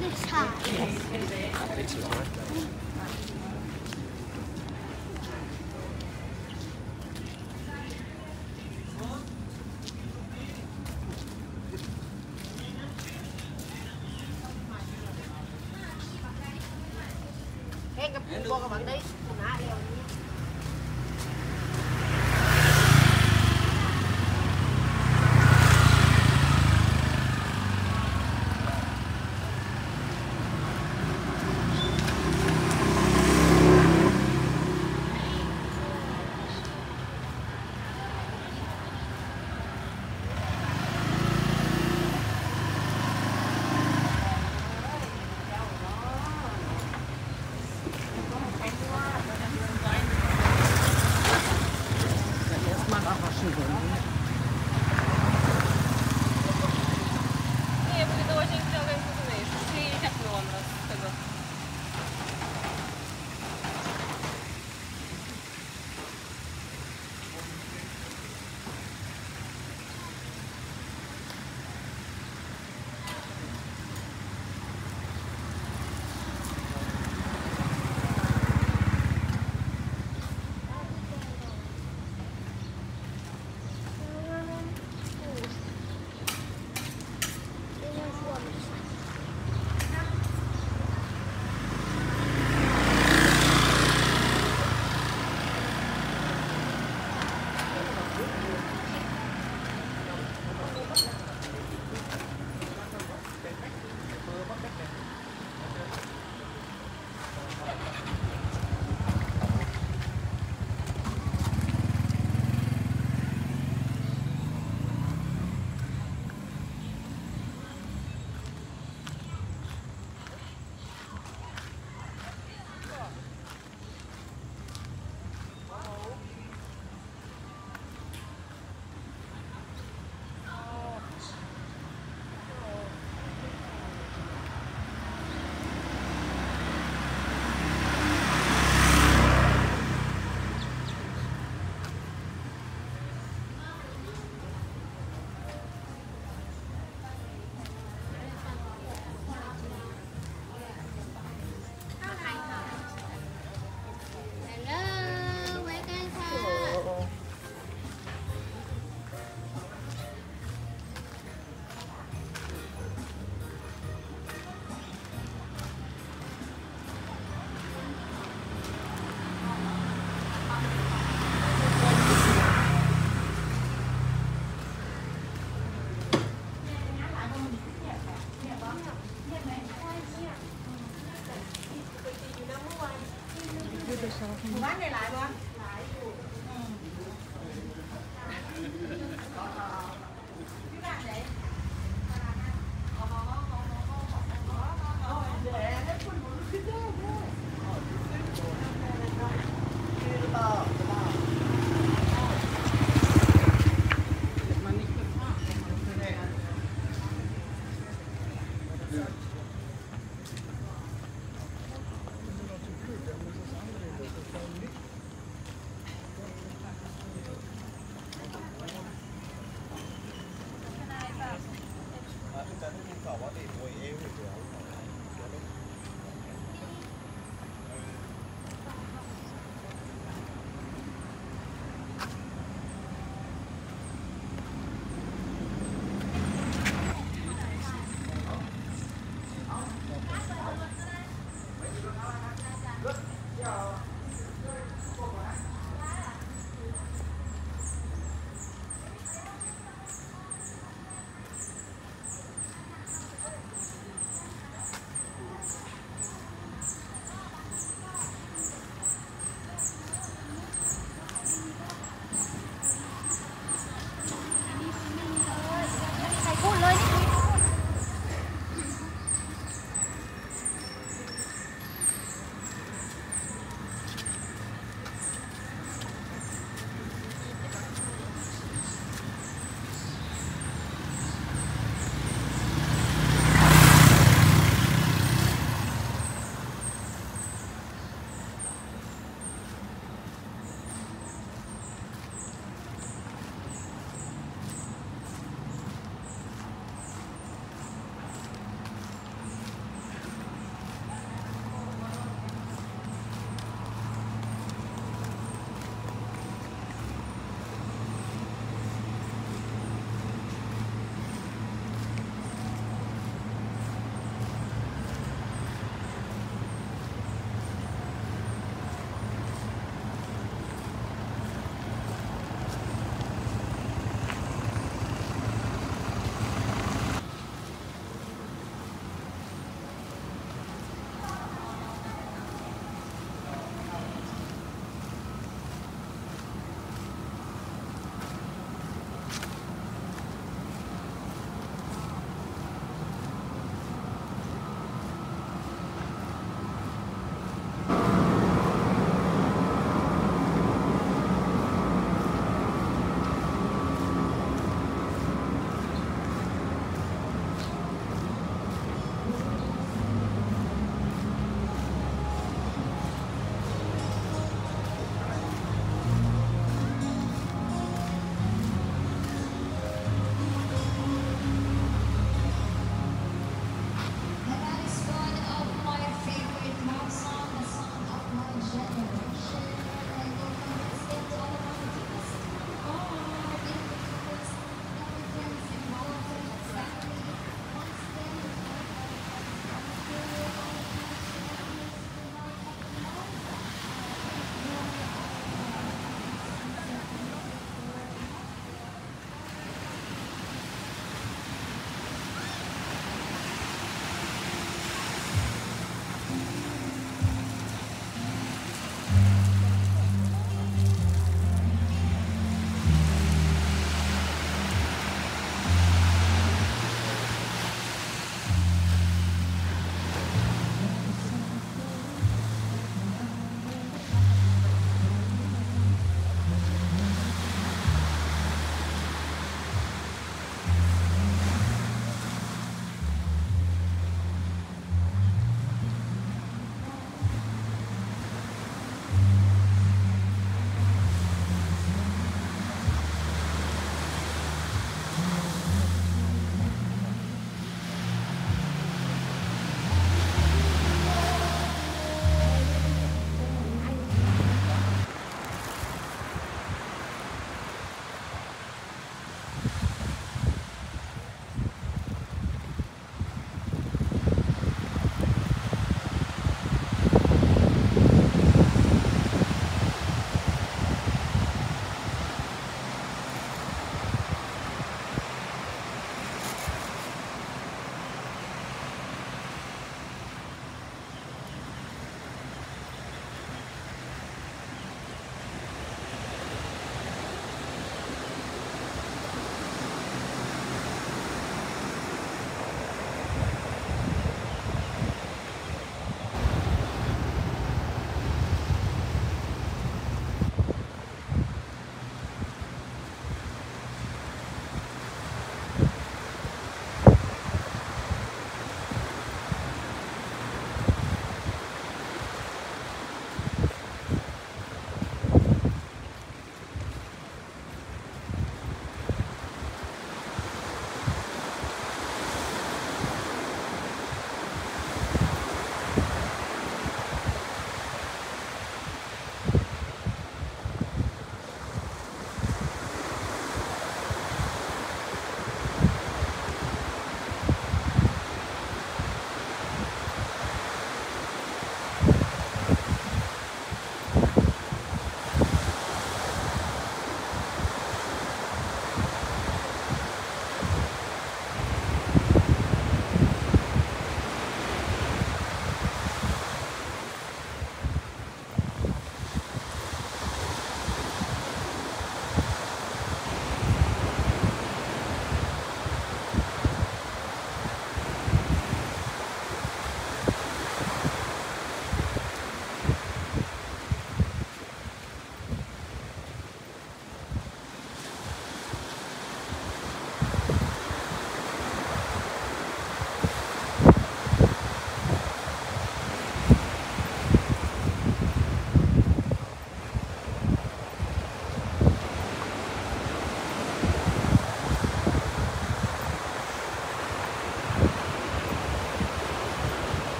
Next time. Yes. si